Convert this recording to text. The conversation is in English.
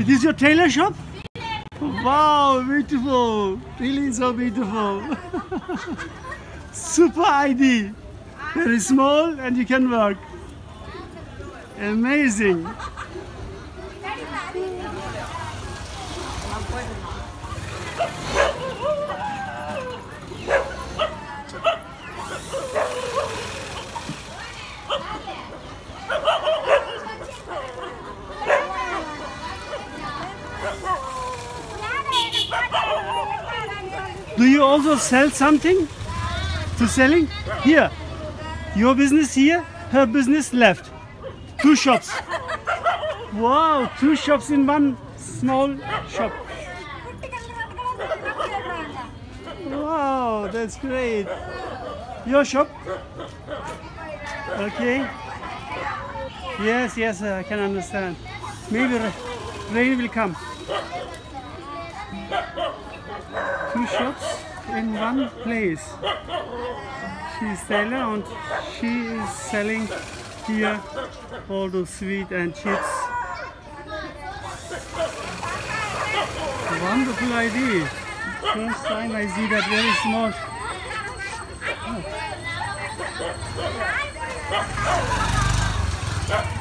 It is your tailor shop? Wow, beautiful. Really so beautiful. Super ID. Very small and you can work. Amazing. Do you also sell something to selling? Here. Your business here, her business left. Two shops. Wow, two shops in one small shop. Wow, that's great. Your shop? Okay. Yes, yes, I can understand. Maybe rain will come. Two shops in one place. She is and she is selling here all those sweet and chips. Wonderful idea. First time I see that very small. Oh.